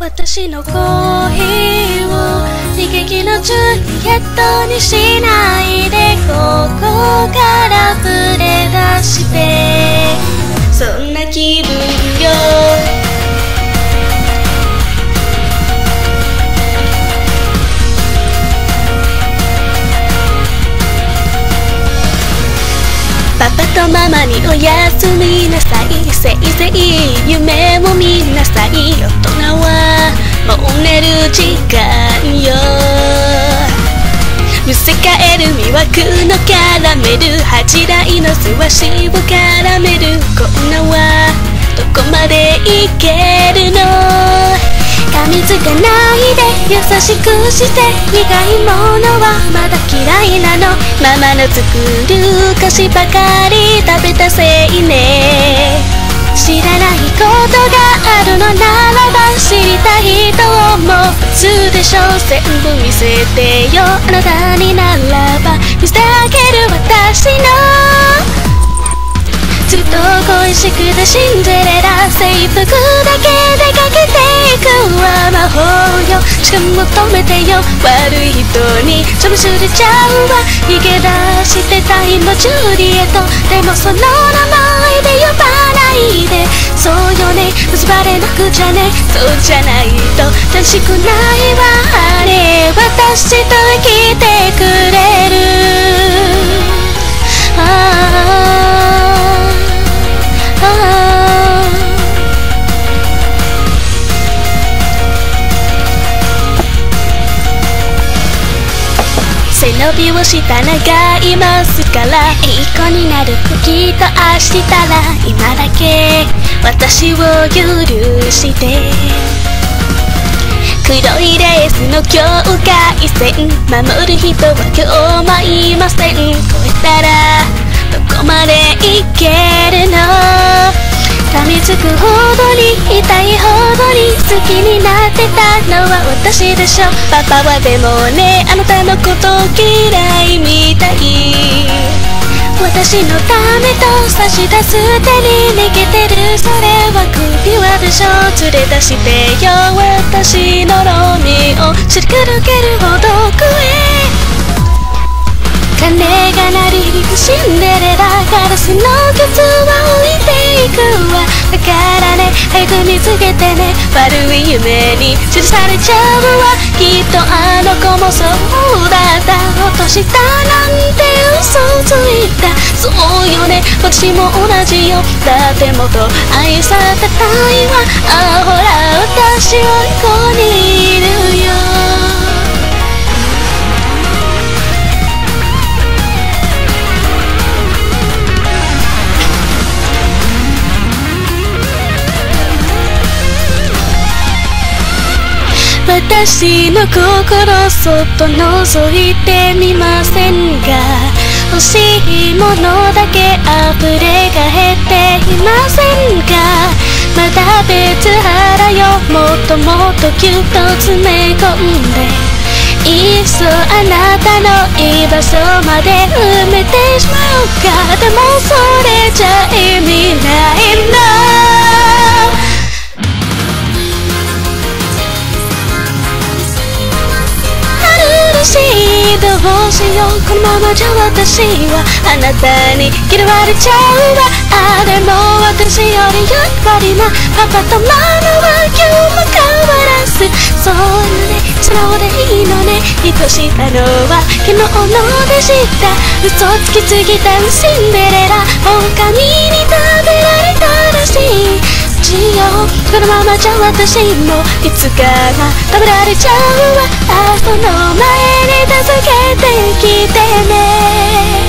私のコーヒーを刺激のジュリエットにしないでここから触れ出して。そんな気分よ。パパとママにおやすみなさい。せいぜい夢を見なさい大人はもう寝る時間よ。むせ返る魅惑のキャラメル恥じらいの素足を絡める。こんなはどこまでいけるの？噛みつかないで優しくして苦いものはまだ嫌いなの？ママの作る菓子ばかり食べたせいね。知らないことがあるのならば知り全部見せてよ。あなたにならば見せてあげる私の。ずっと恋しくてシンデレラ制服だけでかけていくわ。魔法よ。しかも止めてよ。悪い人に。邪魔すれちゃうわ。逃げ出してたいのジュリエットでもその名前で呼ばないで。そうよね結ばれなくちゃね？そうじゃないと楽しくないわ。あれ私と生きてくれ。びをした長いますから。いい子になるきっと明日ら今だけ私を許して。黒いレースの境界線守る人は今日もいません。越えたらどこまで行けるの？噛みつくほどに痛いほどに好きになってたのは私でしょ。パパはでもねあなたのこと嫌いみたい。私のためと差し出す手に逃げてるそれは首輪でしょ連れ出してよ私のロミオ知りくるけるほどくへ。鐘が鳴り響くシンデレラガラスの靴は置いていくわ。だからね早く見つけてね。悪い夢に散らされちゃうわ。きっとあの子もそうだった。したなんて嘘ついた。そうよね。私も同じよ。だってもっと愛されたいわ。あほら私はここにいるよ。私の心そっと覗いてみませんが欲しいものだけ溢れ返っていませんかまだ別腹よもっともっとぎゅっと詰め込んでいっそあなたの居場所まで埋めてしまうか。でもそどうしようこのままじゃ私はあなたに嫌われちゃうわ。あでも私より役割なパパとママは今日も変わらず。そうね素直でいいのね。愛したのは昨日のでした。嘘つきすぎたシンデレラ。狼に食べられたらしい。しようこのままじゃ私もいつかが食べられちゃうわ。明日の前に助けてきてね。